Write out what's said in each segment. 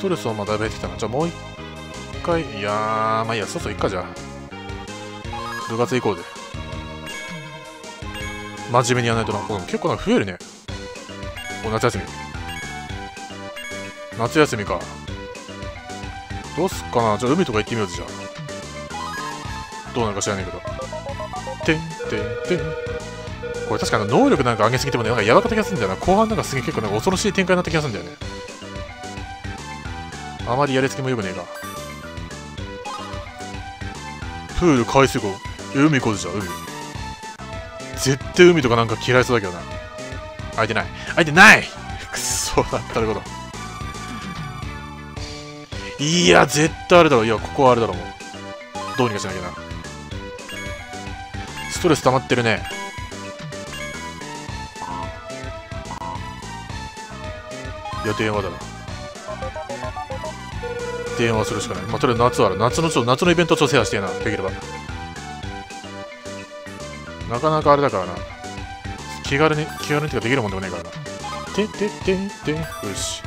トレスはまあだいぶ減ってきたな。じゃあもう一回、いやー、まあいいや、そうそういっかじゃあ。部活行こうぜ。真面目にやらないとな。うん結構なんか増えるね。お、夏休み。夏休みか。どうすっかなじゃあ海とか行ってみようぜ、じゃあ。どうなるか知らないけど。てんてんてん。これ確かに能力なんか上げすぎてもね、なんかやばかった気がするんだよな。後半なんかすげえ結構なんか恐ろしい展開になった気がするんだよね。あまりやりつけもよくねえか。プール、海水湖、海こうぜじゃ、海。絶対海とかなんか嫌いそうだけどな。空いてない。空いてない くそだったらこと。いや、絶対あれだろ。いや、ここはあれだろ、もう。どうにかしなきゃな。ストレス溜まってるね。いや、電話だな。電話するしかない。まあ、とりあえず夏はある。夏のちょ、夏のイベントちょっと制覇してえな。できれば。なかなかあれだからな。気軽に、気軽にってかできるもんでもねえからな。てててて、よし。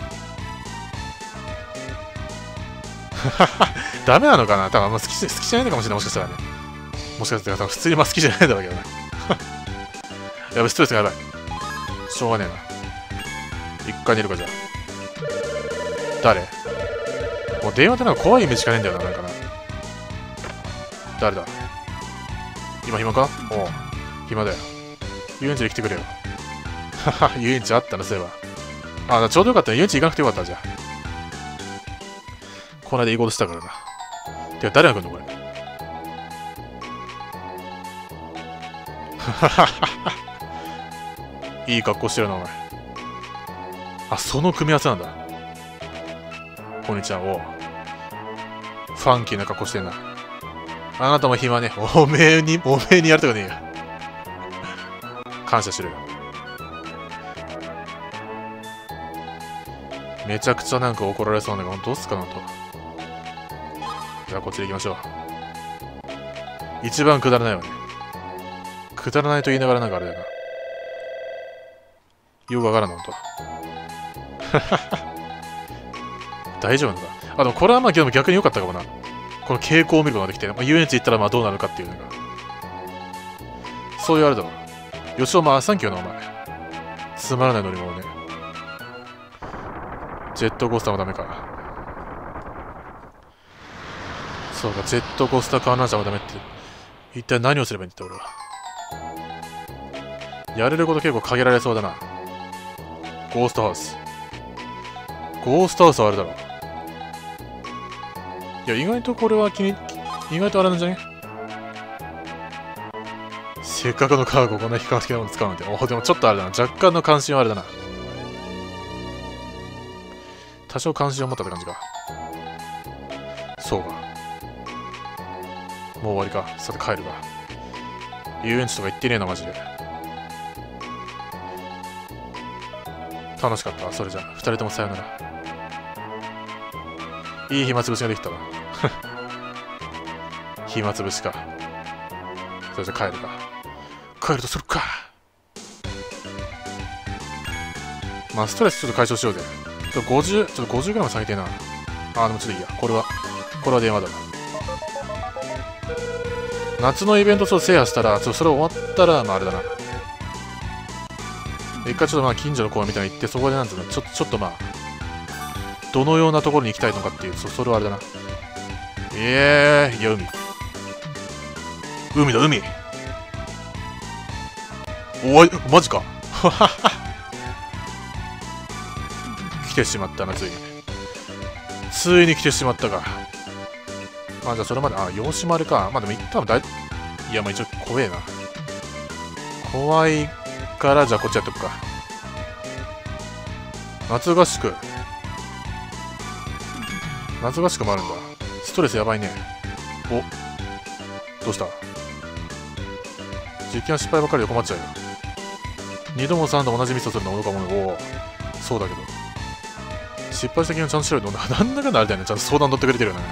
ダメなのかな？多分あんま好き好きじゃないのかもしれない。もしかしたらね。もしかしたら多分普通にまあ好きじゃないだろうけどね。やべ、ストレスがやばい。しょうがねえな。一回寝るかじゃあ。誰？もう電話ってなんか怖いイメージしかねえんだよな、なんかな。誰だ？今暇か？おう、暇だよ。遊園地で来てくれよ。はは、遊園地あったな、そういえば。あ、ちょうどよかったね。遊園地行かなくてよかった、じゃあ。この間行こうとしたからな。てか、誰が来んのこれ？いい格好してるな、お前。あ、その組み合わせなんだ。こんにちは、おう。ファンキーな格好してんな。あなたも暇ね。おめえに、おめえにやるとかねえや。感謝してるよ。めちゃくちゃなんか怒られそうなんだけど、うすかなと。じゃあこっちで行きましょう。一番くだらないわね。くだらないと言いながらなんかあれだな。よくわからんな、ほんと。大丈夫なんだ。あ、でもこれはまあ逆に良かったかもな。この傾向を見ることができて、まあ、遊園地行ったらまあどうなるかっていうのが。そういうあれだわ。よしおまあ、サンキューな、お前。つまらない乗り物ね。ジェットコースターもダメか。そうか、ジェットコースター観覧車もダメって。一体何をすればいいんだって、俺は。やれること結構限られそうだな。ゴーストハウス。ゴーストハウスはあれだろ。いや、意外とこれは気に、意外とあれなんじゃね？せっかくの科学をこんな悲観的なもの使うなんて。おでもちょっとあれだな。若干の関心はあれだな。多少関心を持ったって感じか。そうか。もう終わりか。さて帰るか。遊園地とか行ってねえな、マジで。楽しかった。それじゃ、二人ともさよなら。いい暇つぶしができたわ。暇つぶしか。それじゃ帰るか。帰るとするか。まあ、ストレスちょっと解消しようぜ。ちょっと50、ちょっと 50g 下げてえな。あ、でもちょっといいや。これは、これは電話だわ。夏のイベントちょっと制覇したら、ちょっとそれ終わったら、まああれだな。一回ちょっとまあ近所の公園みたいに行って、そこでなんつうの、ちょ、ちょっとまあ、どのようなところに行きたいのかっていう、そそれはあれだな。ええー、いや、海。海だ、海。おい、マジか。来てしまったな、ついに。ついに来てしまったか。あ、じゃあそれまで、あ、洋島あれか。まあでも、多分だい、いや、まあ一応怖えな。怖いから、じゃあこっちやっとくか。夏合宿。夏合宿もあるんだ。ストレスやばいね。お。どうした？実験は失敗ばかりで困っちゃうよ。二度も三度同じミスをするのは愚か者。おお。そうだけど。失敗した経験をちゃんとしろよ。な？んだかんだあれだよね。ちゃんと相談乗ってくれてるよね。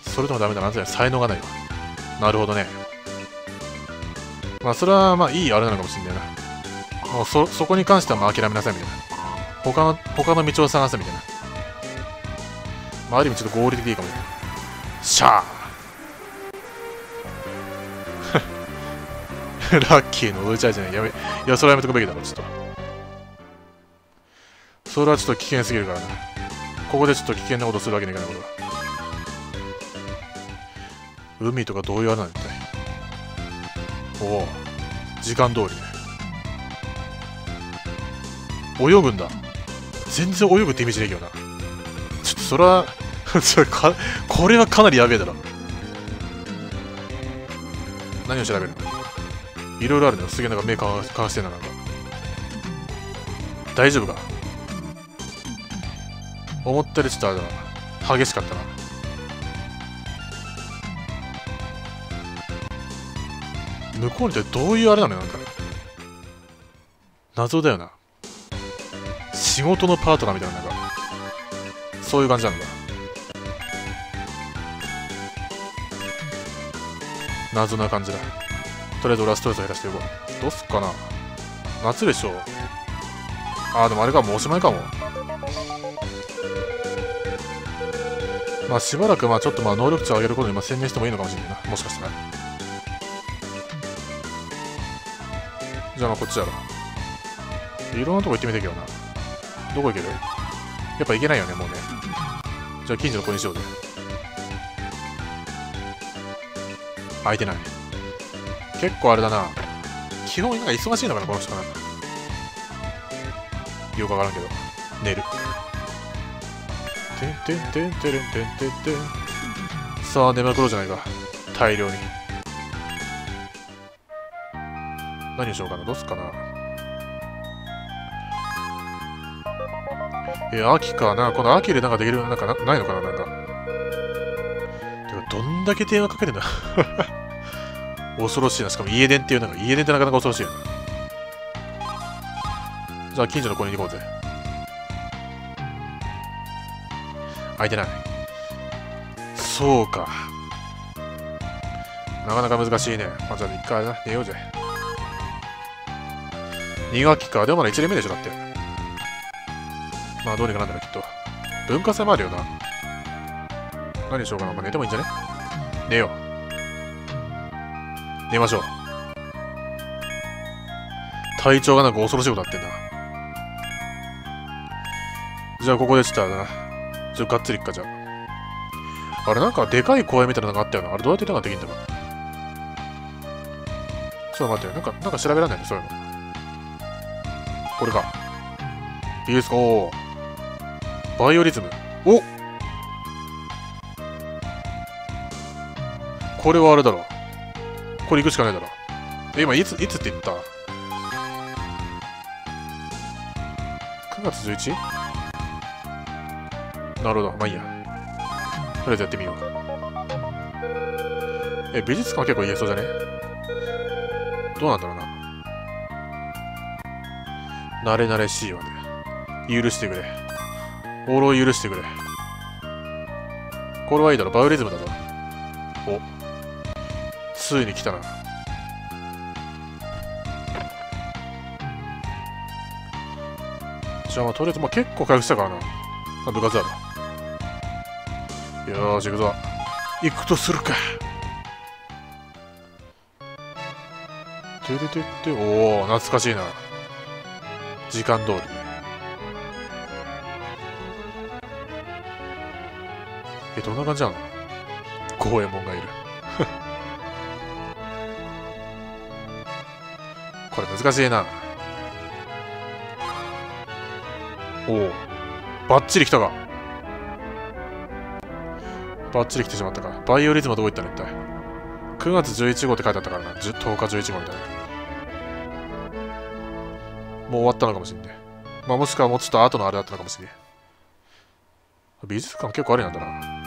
それでもダメだな。才能がないわ。なるほどね。まあ、それはまあいいあれなのかもしんないな。もうそ、そこに関してはまあ諦めなさいみたいな。他の他の道を探すみたいな、まあ、ある意味ちょっと合理的でいいかも。しれないシャー。ラッキーの踊りちゃいじゃない。やめいやそれはやめとくべきだろちょっと。それはちょっと危険すぎるからな。ここでちょっと危険なことするわけにいかないことだ海とかどういうあれなんだいおお時間通り泳ぐんだ。全然泳ぐってイメージないけどな。それは それかこれはかなりやべえだろ。何を調べるの？いろいろあるのよ。すげえなんか目かわかわしてんななんか。大丈夫か？思ったよりちょっとあれだな激しかったな。向こうにってどういうあれなのよなんか。謎だよな。仕事のパートナーみたいななんかそういう感じなんだ。謎な感じだ。とりあえず俺はストレスを減らしていこう。どうすっかな。夏でしょ。ああでもあれかもうおしまいかも。まあしばらくまあちょっとまあ能力値を上げることにまあ専念してもいいのかもしれないな。もしかしたら。じゃあまあこっちだろいろんなとこ行ってみたけどな。どこ行ける？やっぱ行けないよねもうね。じゃあ近所の子にしようぜ空いてない。結構あれだな。基本なんか忙しいのかなこの人かな。よくわからんけど。寝る。てんてんてんてんてんてんてんさあ寝まくろうじゃないか。大量に。何しようかな。どうすっかな。え秋かな？この秋でなんかできるなんかなないのかな？なんか。てか、どんだけ電話かけてんだ 恐ろしいな。しかも家電っていうのが、家電ってなかなか恐ろしいよな。じゃあ、近所の子に行こうぜ。空いてない。そうか。なかなか難しいね。まあ、じゃあ一回、寝ようぜ。2学期か。でもまだ1年目でしょ、だって。まあどうにかなんだろう、きっと。文化祭もあるよな。何しようかな。まあ、寝てもいいんじゃね？寝よう。寝ましょう。体調がなんか恐ろしいことなってんな。じゃあここでちょっとあれだな。ちょっとがっつりいっか、じゃあ。あれなんかでかい公園みたいなのがあったよな。あれどうやってなんかできんだろう？ちょっと待ってよ。なんか、なんか調べられないね、そういうの。これか。いいですかおー。バイオリズム。おこれはあれだろ。これ行くしかないだろ。え、今いつ、いつって言った ?9 月 11? なるほど。まあいいや。とりあえずやってみよう。え、美術館は結構言えそうじゃね？どうなんだろうな。慣れ慣れしいわね。許してくれ。オールを許してくれ。これはいいだろ、バイオリズムだぞ。お。ついに来たな。じゃあまあとりあえずまあ結構回復したからな。あ、部活だろ。よーし、行くぞ。行くとするか。てれてって、おお懐かしいな。時間通り。え、どんな感じなの？五右衛門がいる。これ難しいな。おお。バッチリ来たか。バッチリ来てしまったか。バイオリズムはどこ行ったの一体？9月11号って書いてあったからな。10, 10日11号みたいな。もう終わったのかもしんね。まあもしくはもうちょっと後のあれだったのかもしれん。美術館結構ありなんだな。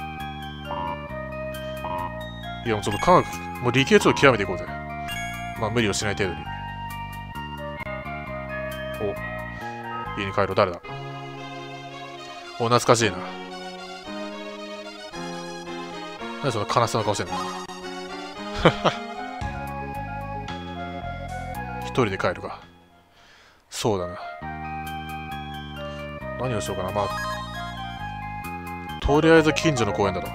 いやもうちょっと科学、もう理系ちょっと極めていこうぜ。まあ無理をしない程度に。お、家に帰ろう。誰だ？お、懐かしいな。何その悲しそうな顔してんの？一人で帰るか。そうだな。何をしようかなまあとりあえず近所の公園だろ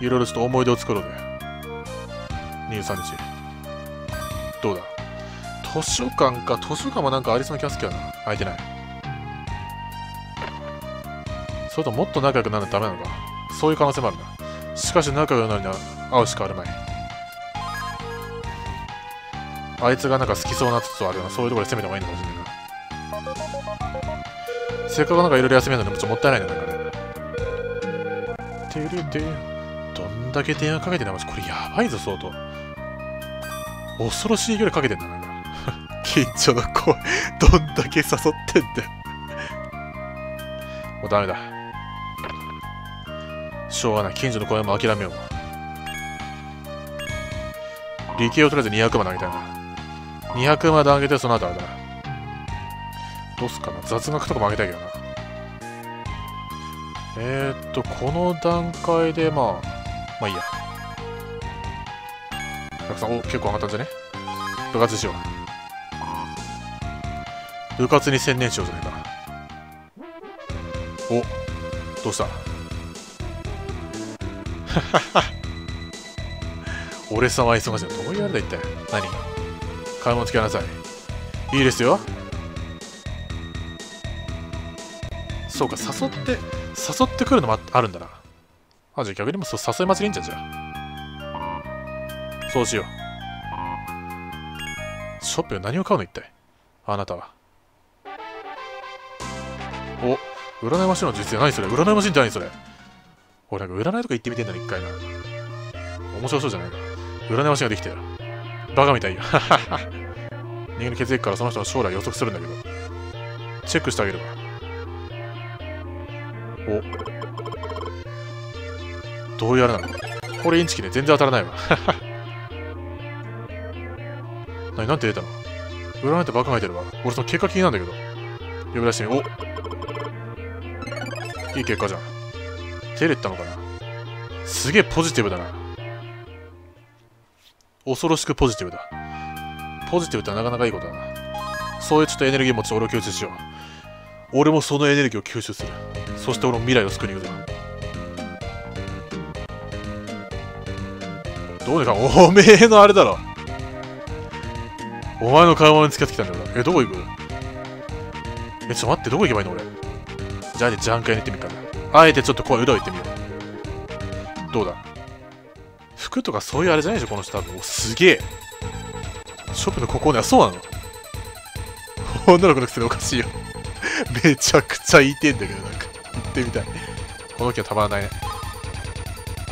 いろいろちょっと思い出を作ろうぜ。23日どうだ？図書館か図書館もなんかありそうな気がするけどな。空いてない。それともっと仲良くなるとダメなのか？そういう可能性もあるな。しかし仲良くなるには会うしかあるまい。あいつがなんか好きそうなつつあるような。そういうところで攻めた方がいいのかもしれないな。せっかくなんかいろいろ休めるのにもちょっともったいないねなんかね。てるて。だけ電話かけてんだマジこれやばいぞ相当。恐ろしいぐらいかけてんだなんか。近所の子どんだけ誘ってんだよ。もうダメだ。しょうがない。近所の公園も諦めよう。理系をとりあえず200まで上げたいな。200まで上げてその後あれだ。どうすかな。雑学とかも上げたいけどな。えー、っとこの段階でまあまあいいや。たくさんお結構上がったんじゃね？部活しよう部活に専念しようじゃないか。おどうした？俺様は忙しいのどういうあれだ一体。何？買い物つけなさい。いいですよ。そうか誘って誘ってくるのもあるんだな。あじゃあ逆にもう誘い祭りんじゃんじゃあそうしよう。ショップ何を買うの一体？あなたは。お占いマシンの実践何それ？占いマシンって何それ？俺なんか占いとか行ってみてんだね一回な。面白そうじゃないか。占いマシンができたよ。バカみたいよ。人間の血液からその人の将来予測するんだけど。チェックしてあげるわ。お。どういうあれなの？これインチキね全然当たらないわ。何なんて出たの？占いってバカ書いてるわ。俺その結果気になるんだけど。呼び出してみおいい結果じゃん。照れたのかな？すげえポジティブだな。恐ろしくポジティブだ。ポジティブってなかなかいいことだな。そういうちょっとエネルギー持ち俺を吸収しよう。俺もそのエネルギーを吸収する。そして俺も未来を救いに行くぞどうにかおめえのあれだろ。お前の買い物に付き合ってきたんだよな。えどこ行く？えちょっと待ってどこ行けばいいの？俺。じゃあねジャンカ屋に行ってみっか。なあえてちょっとこう裏を行ってみよう。どうだ？服とかそういうあれじゃないでしょこの人多分。おすげえ。ショップのここねそうなの？女の子のくせにおかしいよ。めちゃくちゃ言いてんだけどなんか。行ってみたい。この木はたまらないね。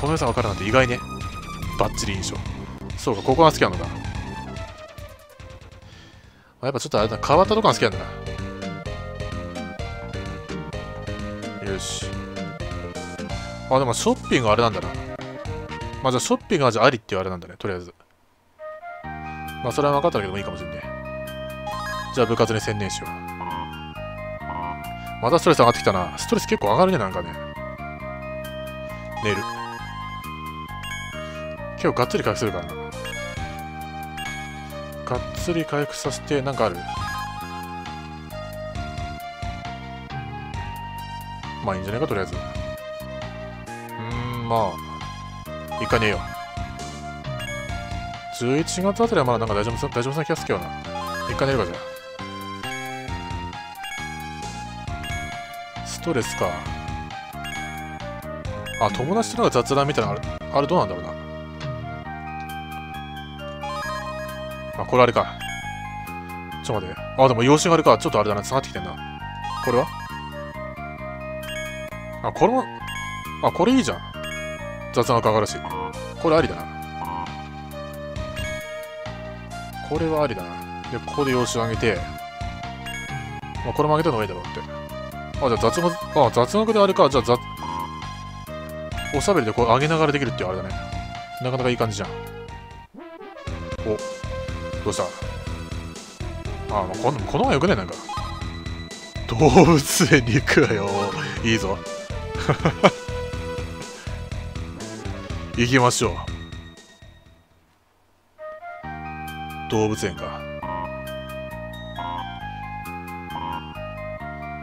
この良さ分かるなんて意外ね。バッチリ印象。そうかここが好きなのかやっぱちょっとあれだ。変わったとこが好きなんだな。よし。あでもショッピングあれなんだな。まあじゃあショッピングはじゃあありっていうあれなんだねとりあえず。まあそれは分かったけどもいいかもしれないじゃあ部活に専念しよう。またストレス上がってきたな。ストレス結構上がるねなんかね。寝る。結構がっつり回復するからな。がっつり回復させてなんかある？まあいいんじゃないかとりあえず。うんまあいかねえよ。11月あたりはまだなんか大丈夫そう大丈夫そうな気がするけどな。一回寝るかじゃあ。ストレスか。あ友達との雑談みたいなのあれあれどうなんだろうな。これあれか。ちょっと待って。あでも用紙があれか。ちょっとあれだな。繋がってきてんな。これは？あこれもあこれいいじゃん。雑談がかかるし。これありだな。これはありだな。で、ここで用紙を上げて、まあ、これも上げたのがいいだろうって。あ、じゃあ雑学、あ、雑学であれか。じゃあ雑、おしゃべりでこう上げながらできるっていうあれだね。なかなかいい感じじゃん。お、どうした？あ、もうこの、この方がよくねなんか。動物園に行くわよ。いいぞ。行きましょう。動物園か。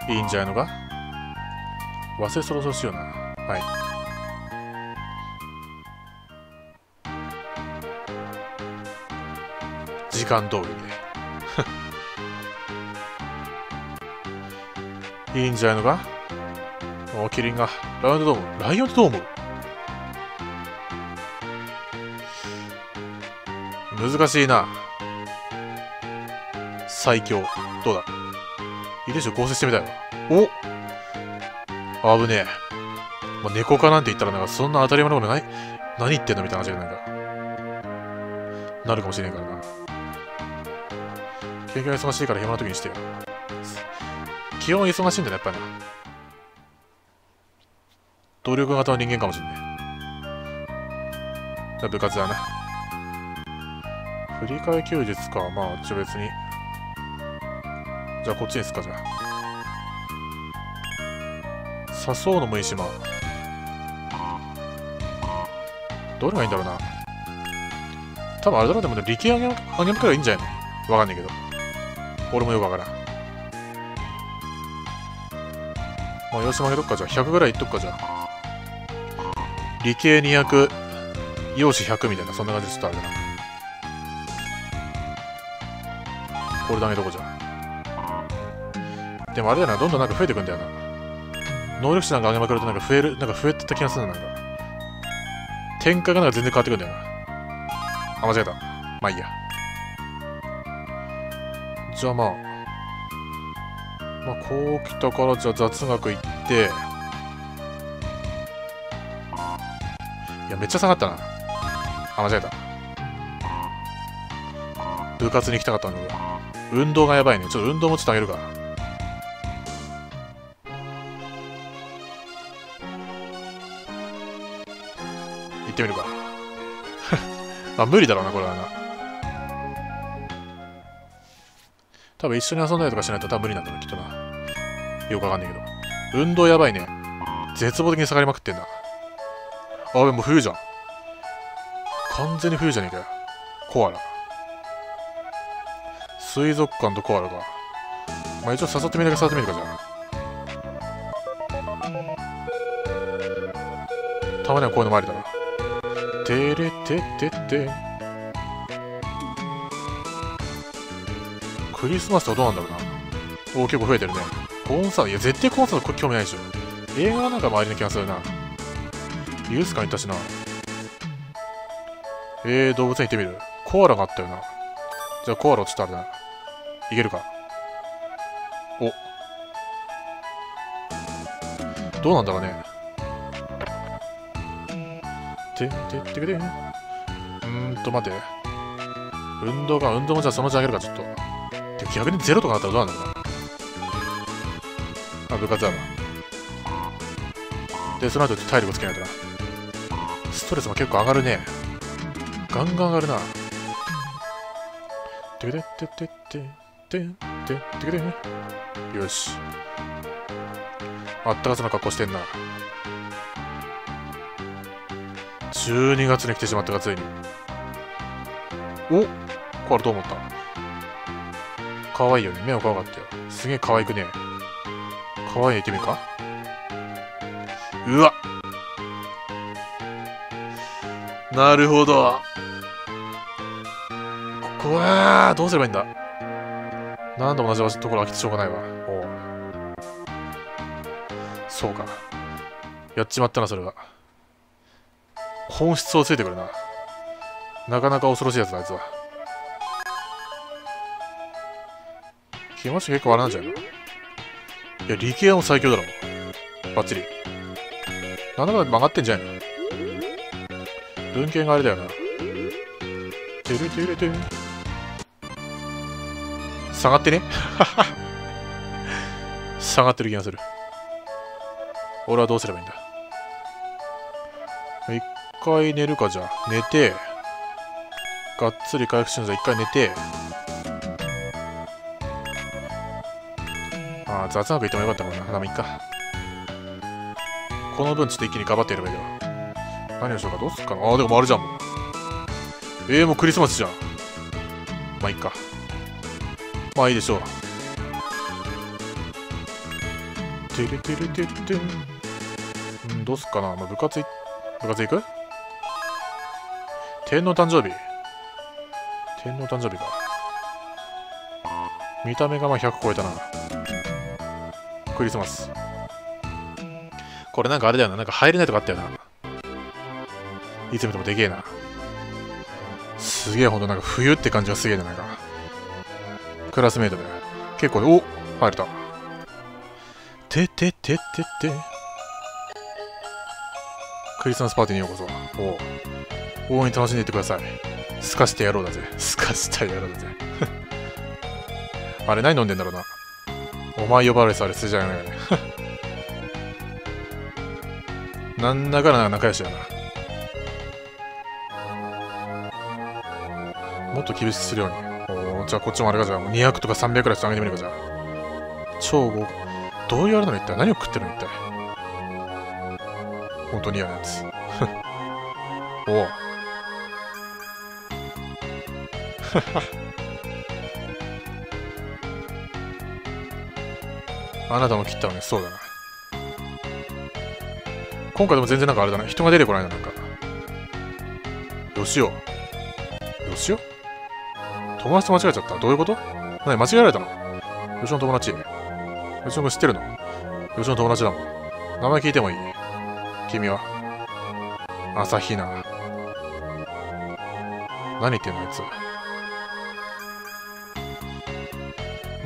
いいんじゃないのか？忘れそろそろしような。はい。間通りで。いいんじゃないのか？おキリンが。ライオンドーム？ライオンドーム？難しいな。最強。どうだ？いいでしょ？合成してみたいわ。お危ねえ。まあ、猫かなんて言ったらなんかそんな当たり前のことない？何言ってんの？みたいな話じゃないか。なるかもしれんからな。研究が忙しいから暇な時にしてよ。基本忙しいんだね、やっぱりな。努力型の人間かもしんねえ。部活だな。振り替え休日か。まあ、じゃ別に。じゃあこっちですか、じゃあ。誘うのもいいし、まあ。どれがいいんだろうな。多分あれだろ、でもね、力上げ、上げくらいいいんじゃないの？わかんないけど。俺もよくわからん。まあ、よし曲げとくか、じゃあ。100ぐらいいっとくか、じゃあ。理系200、陽子100みたいな、そんな感じでちょっとあれだな。これで上げとこじゃん。でもあれだな、どんどんなんか増えてくんだよな。能力値なんか上げまくるとなんか増える、なんか増えてた気がするな、なんか。展開がなんか全然変わってくんだよな。あ、間違えた。まあいいや。じゃまあ。まあ、こう来たから、じゃあ雑学行って、いや、めっちゃ下がったな。あ、間違えた。部活に行きたかったんだけど。運動がやばいね。ちょっと運動もちょっと上げるか。行ってみるか。まあ無理だろうな、これはな。多分一緒に遊んだりとかしないと多分無理なんだろう、きっとな。よくわかんないけど。運動やばいね。絶望的に下がりまくってんだ。あ、でも冬じゃん。完全に冬じゃねえかよ。コアラ。水族館とコアラか。まあ一応誘ってみるか誘ってみるかじゃあ。たまにはこういうのもありだな。てれててって。クリスマスとかどうなんだろうな。おお、結構増えてるね。コンサート、いや、絶対コンサート興味ないでしょ。映画なんか周りの気がするな。ユース館行ったしな。えー、動物園行ってみる。コアラがあったよな。じゃあコアラちょっとあれだ。いけるか。お。どうなんだろうね。てててけて。うーんと、待て。運動が、運動もじゃあそのうち上げるか、ちょっと。逆にゼロとかなったらどうなんだろうな。あ、部活あるわ。で、その後体力つけないとな。ストレスも結構上がるね。ガンガン上がるな。てけてててててててけて。よし。あったかそうな格好してんな。12月に来てしまったがついに。おこれどう思った？可愛いよね。目も可愛かったよ。すげえ可愛くね。可愛い行ってみるか？うわなるほど。ここは、どうすればいいんだ？何度も同じところ飽きてしょうがないわ。おうそうか。やっちまったな、それは。本質をついてくるな。なかなか恐ろしいやつだ、あいつは。気持ち結構あれなんじゃないの？いや、力也も最強だろ。バッチリ。なんだか曲がってんじゃないの？文献があれだよな。てるてるてる。下がってね？下がってる気がする。俺はどうすればいいんだ？一回寝るかじゃあ。寝て、がっつり回復しるんじゃ一回寝て、ああ、雑学言ってもよかったもんな。花見っか。この分ちょっと一気に頑張ってやればいいだろ。何をしようか、どうすっかな。ああ、でもあれじゃんもう。ええー、もうクリスマスじゃん。まあいいかまあいいでしょうてるてるてるてんうんどうすっかな、まあ、部活い部活行く？天皇誕生日天皇誕生日か見た目がまあ100超えたなクリスマス。これなんかあれだよな。なんか入れないとかあったよな。いつ見てもでけえな。すげえほんとなんか冬って感じがすげえななんか。クラスメイトで。結構お入れた。ててててて。クリスマスパーティーにようこそ。お応援楽しんでいってください。すかしてやろうだぜ。すかしたやろうだぜ。あれ何飲んでんだろうな。お前呼ばれされすじゃないよ。ね なんだかな仲良しだな。もっと厳しくするように。おじゃあこっちもあれかじゃあ。200とか300くらいちょっと上げてみるかじゃあ。超豪華。どういうあれなの一体。何を食ってるの一体。本当に嫌なやつ。おお あなたも切ったのね。そうだな。今回でも全然なんかあれだな。人が出てこないななんか。よしおよしお友達と間違えちゃった。どういうこと？何間違えられたの？よしの友達。よしお君知ってるの？よしの友達だもん。名前聞いてもいい？君は。朝比奈。何言ってんのあいつ。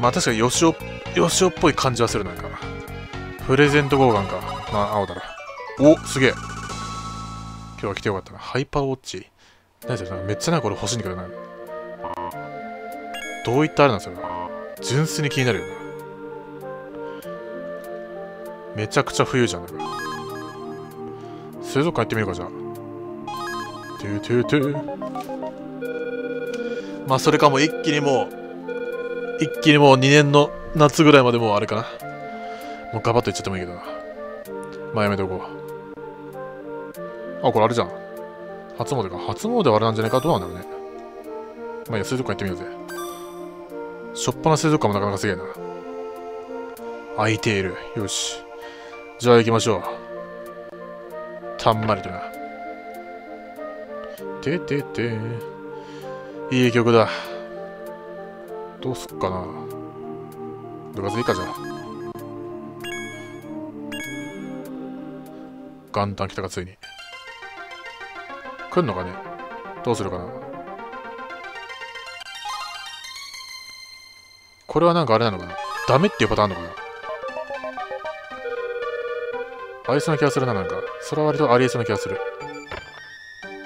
まあ確かによしおよしおっぽい感じはするなんか。プレゼント交換か。まあ青だな。おすげえ。今日は来てよかったな。ハイパーウォッチ。何それ？めっちゃなんかこれ欲しいんだけどな。どういったあれなんですよ純粋に気になるよなめちゃくちゃ冬じゃん。だから水族館行ってみるかじゃあ。トゥトゥトゥまあそれかも一気にもう一気にもう2年の夏ぐらいまでもうあれかな。もうガバッといっちゃってもいいけどな。まあやめておこう。あこれあれじゃん。初詣か。初詣はあれなんじゃないかどうなんだろうね。まあいいや水族館行ってみようぜ。しょっぱな水族館もなかなかすげえな。空いている。よし。じゃあ行きましょう。たんまりとな。ててて。いい曲だ。どうすっかな。部活いいかじゃ元旦来たかついに。来んのかね。どうするかな。これはなんかあれなのかな。ダメっていうパターンあるのかな。ありそうな気がするな、なんか。それは割とありえそうな気がする。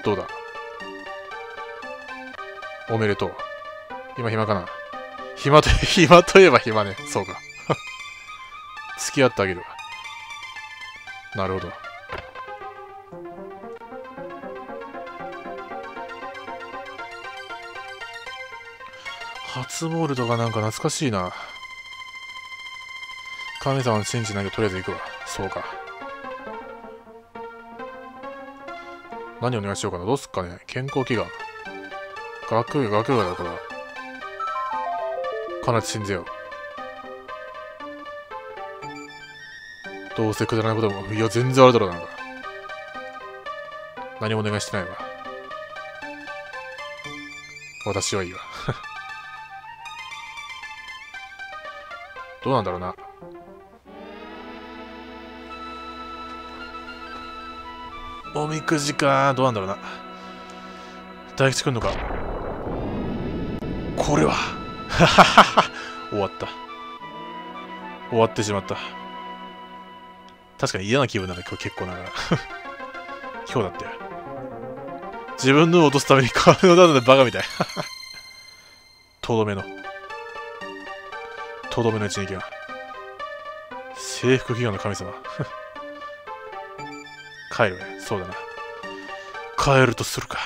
どうだ。おめでとう。今暇かな。暇と、暇といえば暇ね。そうか。付き合ってあげるわ。なるほど。初モールとかなんか懐かしいな。神様の信じないけどとりあえず行くわ。そうか。何お願いしようかな。どうすっかね。健康祈願。学業、学業だ、これは。かなり信ぜよ。どうせくだらないことも、いや、全然あるだろう、なんか。何もお願いしてないわ。私はいいわ。どうなんだろうな。おみくじか。どうなんだろうな。大吉くんのか。これは。終わった。終わってしまった。確かに嫌な気分なんだ、今日結構ながら。今日だって。自分のを落とすために金を出すのでバカみたい。とどめの。とどめの一撃が。制服企業の神様。帰るね。そうだな。帰るとするか。